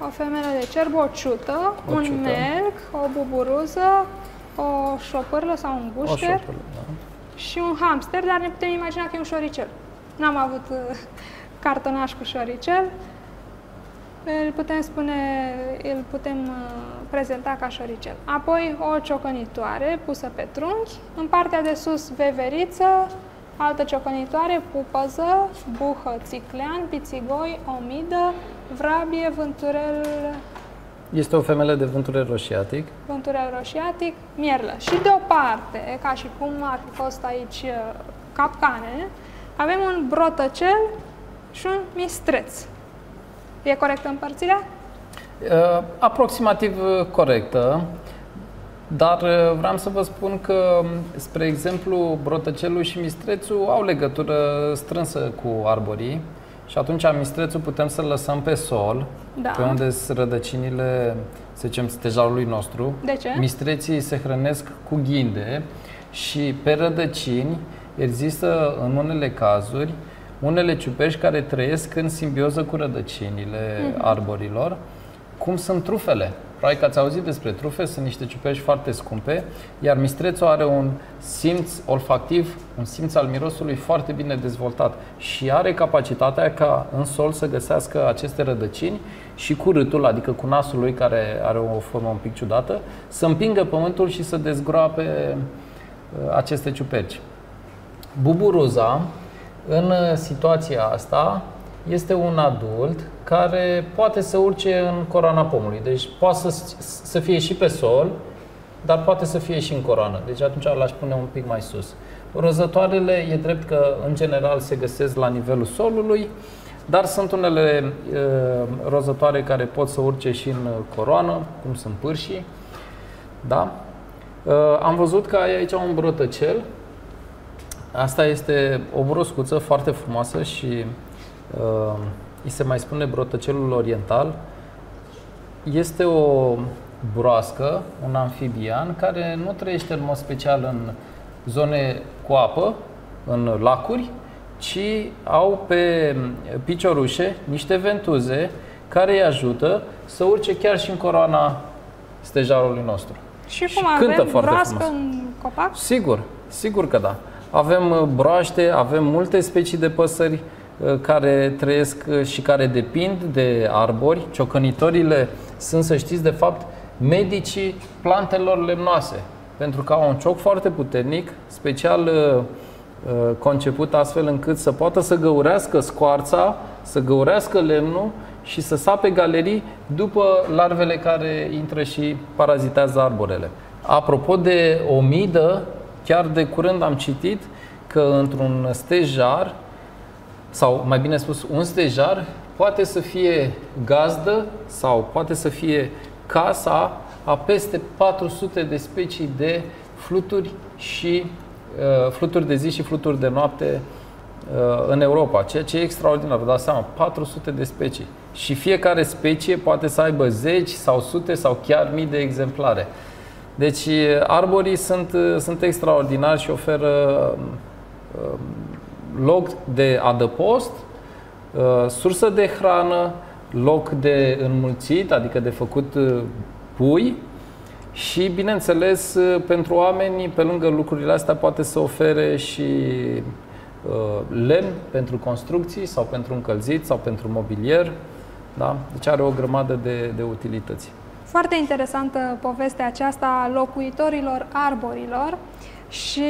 o femelă de cerb, o ciută, O un ciută. melc, o buburuză, o șopârlă sau un O bușter. șopârlă, da. și un hamster, dar ne putem imagina că e un șoricel. N-am avut uh, cartonaș cu șoricel. Îl putem spune, îl putem uh, prezenta ca șoricel. Apoi o ciocănitoare pusă pe trunchi, în partea de sus veveriță, altă ciocănitoare, pupăză, buhă, țiclean, pițigoi, omidă, vrabie, vânturel, Este o femelă de vânture roșiatic. vânturel roșiatic, mierlă. Și deoparte, ca și cum ar fi fost aici uh, capcane, avem un brotăcel și un mistreț. E corectă împărțirea? Uh, aproximativ uh, corectă, dar uh, vreau să vă spun că, um, spre exemplu, brotăcelul și mistrețul au legătură strânsă cu arborii și atunci mistrețul putem să-l lăsăm pe sol, Da. pe unde sunt rădăcinile, să zicem, stejarului nostru. De ce? Mistreții se hrănesc cu ghinde și pe rădăcini există în unele cazuri unele ciuperci care trăiesc în simbioză cu rădăcinile Mhm. arborilor, cum sunt trufele. Probabil că ați auzit despre trufe, sunt niște ciuperci foarte scumpe, iar mistrețul are un simț olfactiv, un simț al mirosului foarte bine dezvoltat și are capacitatea ca în sol să găsească aceste rădăcini și cu râtul, adică cu nasul lui care are o formă un pic ciudată, să împingă pământul și să dezgroape uh, aceste ciuperci. Buburuza, în uh, situația asta, este un adult care poate să urce în coroana pomului. Deci poate să, să fie și pe sol, dar poate să fie și în coroană. Deci atunci l-aș pune un pic mai sus. Rozătoarele, e drept că în general se găsesc la nivelul solului, dar sunt unele uh, rozătoare care pot să urce și în coroană, cum sunt pârșii. Da? Uh, am văzut că ai aici un brotăcel. Asta este o broscuță foarte frumoasă și uh, îi se mai spune brotăcelul oriental. Este o broască, un amfibian, care nu trăiește în mod special în zone cu apă, în lacuri, ci au pe piciorușe niște ventuze care îi ajută să urce chiar și în coroana stejarului nostru. Și Și cum cântă avem foarte broască frumos. în copac? Sigur, sigur că da. Avem uh, broaște, avem multe specii de păsări uh, care trăiesc uh, și care depind de arbori. Ciocănitorile sunt, să știți, de fapt, medicii plantelor lemnoase, pentru că au un cioc foarte puternic, special uh, uh, conceput astfel încât să poată să găurească scoarța, să găurească lemnul și să sape galerii după larvele care intră și parazitează arborele. Apropo de omidă, chiar de curând am citit că într-un stejar, sau mai bine spus, un stejar poate să fie gazdă sau poate să fie casa a peste 400 de specii de fluturi și uh, fluturi de zi și fluturi de noapte uh, în Europa, ceea ce e extraordinar, vă dați seama, 400 de specii. Și fiecare specie poate să aibă zeci sau sute sau chiar mii de exemplare. Deci arborii sunt, sunt extraordinari și oferă uh, loc de adăpost, uh, sursă de hrană, loc de înmulțit, adică de făcut uh, pui și, bineînțeles, pentru oameni, pe lângă lucrurile astea, poate să ofere și lemn pentru construcții sau pentru încălzit sau pentru mobilier. Da? Deci are o grămadă de, de utilități. Foarte interesantă povestea aceasta a locuitorilor arborilor și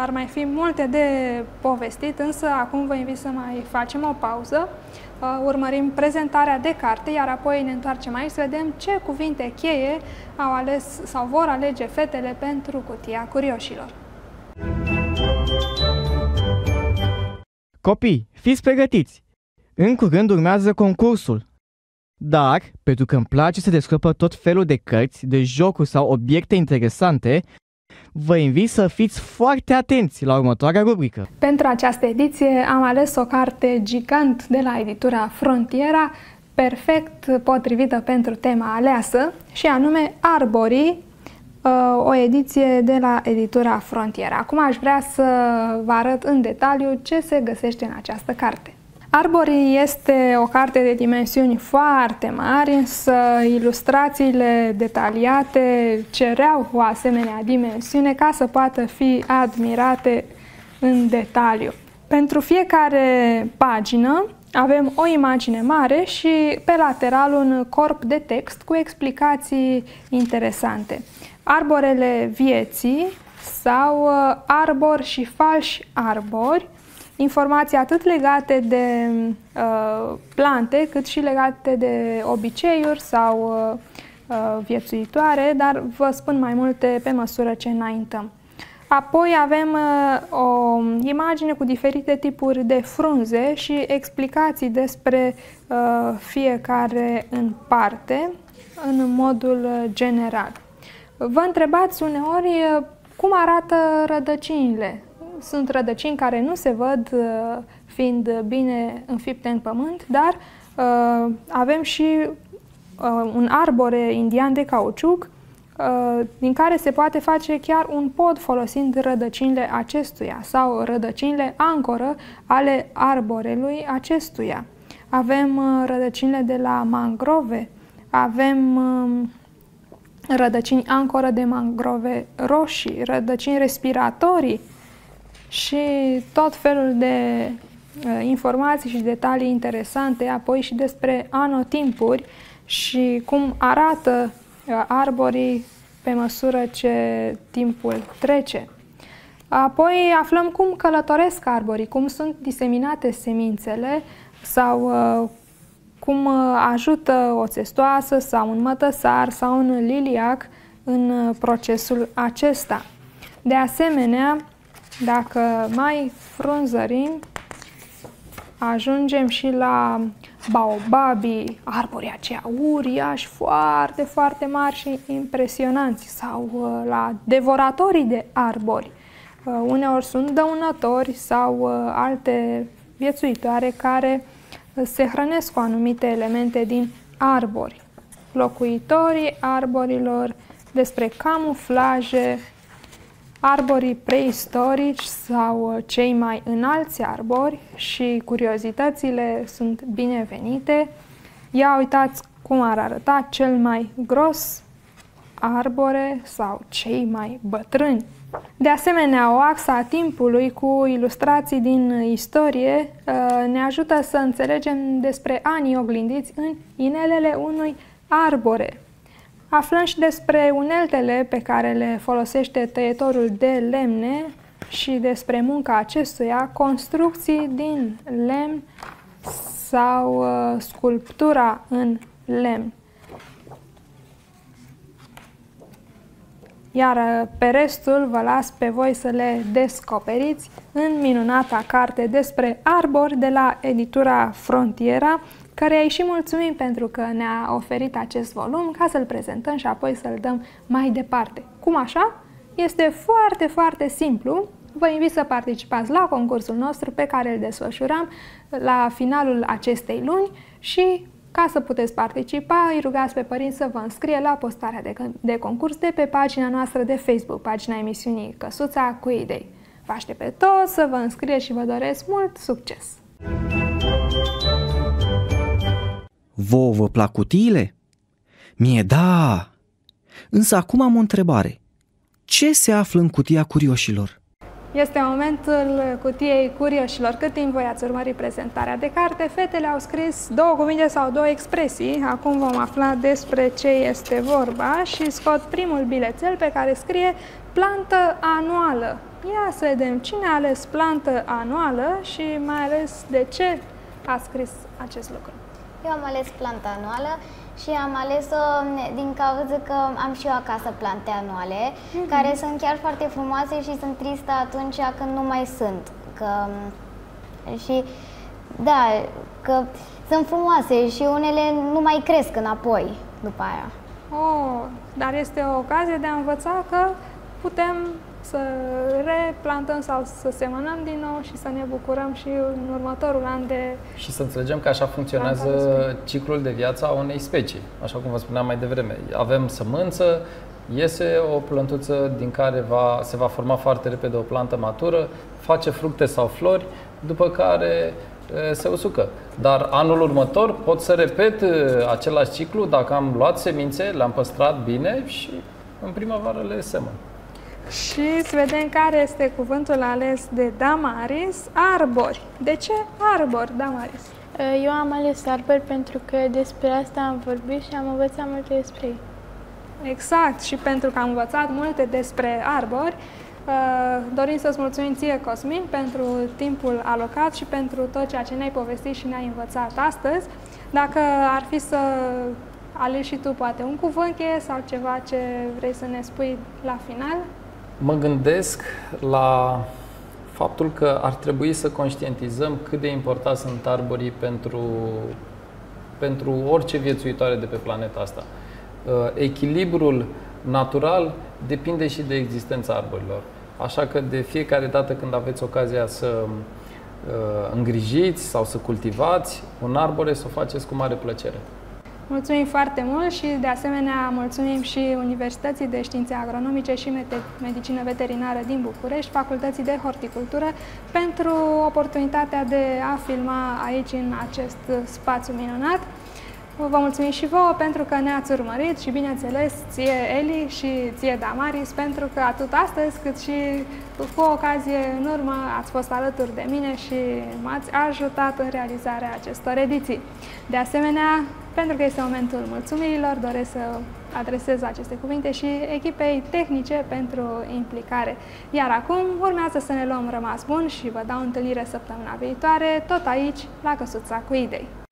ar mai fi multe de povestit, însă acum vă invit să mai facem o pauză, urmărim prezentarea de carte, iar apoi ne întoarcem aici să vedem ce cuvinte cheie au ales sau vor alege fetele pentru cutia curioșilor. Copii, fiți pregătiți! În curând urmează concursul. Dar, pentru că îmi place să descoper tot felul de cărți, de jocuri sau obiecte interesante, vă invit să fiți foarte atenți la următoarea rubrică. Pentru această ediție am ales o carte gigant de la editura Frontiera, perfect potrivită pentru tema aleasă, și anume Arborii, uh, o ediție de la editura Frontiera. Acum aș vrea să vă arăt în detaliu ce se găsește în această carte. Arborii este o carte de dimensiuni foarte mari, însă ilustrațiile detaliate cereau o asemenea dimensiune ca să poată fi admirate în detaliu. Pentru fiecare pagină avem o imagine mare și pe lateral un corp de text cu explicații interesante. Arborele vieții sau uh, arbori și falși arbori informații atât legate de uh, plante, cât și legate de obiceiuri sau uh, uh, viețuitoare, dar vă spun mai multe pe măsură ce înaintăm. Apoi avem uh, o imagine cu diferite tipuri de frunze și explicații despre uh, fiecare în parte, în modul general. Vă întrebați uneori uh, cum arată rădăcinile sunt rădăcini care nu se văd uh, fiind bine înfipte în pământ, dar uh, avem și uh, un arbore indian de cauciuc din care se poate face chiar un pod folosind rădăcinile acestuia sau rădăcinile ancoră ale arborelui acestuia. Avem rădăcinile de la mangrove, avem um, rădăcini ancoră de mangrove roșii, rădăcini respiratorii, și tot felul de uh, informații și detalii interesante, apoi și despre anotimpuri și cum arată uh, arborii pe măsură ce timpul trece. Apoi aflăm cum călătoresc arborii, cum sunt diseminate semințele sau uh, cum uh, ajută o țestoasă sau un mătăsar sau un liliac în uh, procesul acesta. De asemenea, dacă mai frunzărim, ajungem și la baobabii, arborii aceia uriași, foarte, foarte mari și impresionanți, sau uh, la devoratorii de arbori. Uh, uneori sunt dăunători sau uh, alte viețuitoare care se hrănesc cu anumite elemente din arbori. Locuitorii arborilor, despre camuflaje, arborii preistorici sau uh, cei mai înalți arbori și curiozitățile sunt binevenite. Ia uitați cum ar arăta cel mai gros arbore sau cei mai bătrâni. De asemenea, o axa a timpului cu ilustrații din istorie uh, ne ajută să înțelegem despre anii oglindiți în inelele unui arbore. Aflăm și despre uneltele pe care le folosește tăietorul de lemne și despre munca acestuia, construcții din lemn sau uh, sculptura în lemn. Iar uh, pe restul vă las pe voi să le descoperiți în minunata carte despre arbori de la editura Frontiera, care îi și mulțumim pentru că ne-a oferit acest volum ca să-l prezentăm și apoi să-l dăm mai departe. Cum așa? Este foarte, foarte simplu. Vă invit să participați la concursul nostru pe care îl desfășurăm la finalul acestei luni și ca să puteți participa, îi rugați pe părinți să vă înscrie la postarea de, de concurs de pe pagina noastră de Facebook, pagina emisiunii Căsuța cu idei. Vă aștept pe toți să vă înscrieți și vă doresc mult succes! Vouă vă plac cutiile? Mie da! Însă acum am o întrebare. Ce se află în cutia curioșilor? Este momentul cutiei curioșilor. Cât timp voi ați urmărit prezentarea de carte, fetele au scris două cuvinte sau două expresii. Acum vom afla despre ce este vorba și scot primul bilețel pe care scrie plantă anuală. Ia să vedem cine a ales plantă anuală și mai ales de ce a scris acest lucru. Eu am ales planta anuală și am ales-o din cauza că am și eu acasă plante anuale, mm-hmm. care sunt chiar foarte frumoase și sunt tristă atunci când nu mai sunt. Că, și da, că sunt frumoase și unele nu mai cresc înapoi după aia. Oh, dar este o ocazie de a învăța că putem să replantăm sau să semănăm din nou și să ne bucurăm și în următorul an de... Și să înțelegem că așa funcționează ciclul de viață a unei specii, așa cum vă spuneam mai devreme. Avem sămânță, iese o plântuță din care va, se va forma foarte repede o plantă matură, face fructe sau flori, după care se usucă. Dar anul următor pot să repet același ciclu dacă am luat semințe, le-am păstrat bine și în primăvară le semăn. Și să vedem care este cuvântul ales de Damaris, arbori. De ce arbori, Damaris? Eu am ales arbori pentru că despre asta am vorbit și am învățat multe despre ei. Exact, și pentru că am învățat multe despre arbori, dorim să-ți mulțumim ție, Cosmin, pentru timpul alocat și pentru tot ceea ce ne-ai povestit și ne-ai învățat astăzi. Dacă ar fi să alegi și tu poate un cuvânt cheie sau ceva ce vrei să ne spui la final, Mă gândesc la faptul că ar trebui să conștientizăm cât de importanți sunt arborii pentru, pentru orice viețuitoare de pe planeta asta. Uh, echilibrul natural depinde și de existența arborilor. Așa că de fiecare dată când aveți ocazia să uh, îngrijiți sau să cultivați un arbore, să o faceți cu mare plăcere. Mulțumim foarte mult și de asemenea mulțumim și Universității de Științe Agronomice și Medicină Veterinară din București, Facultății de Horticultură, pentru oportunitatea de a filma aici în acest spațiu minunat. Vă mulțumim și vouă pentru că ne-ați urmărit și, bineînțeles, ție Eli și ție Damaris, pentru că atât astăzi cât și cu ocazie în urmă ați fost alături de mine și m-ați ajutat în realizarea acestor ediții. De asemenea, pentru că este momentul mulțumirilor, doresc să adresez aceste cuvinte și echipei tehnice pentru implicare. Iar acum urmează să ne luăm rămas bun și vă dau întâlnire săptămâna viitoare, tot aici, la Căsuța cu idei.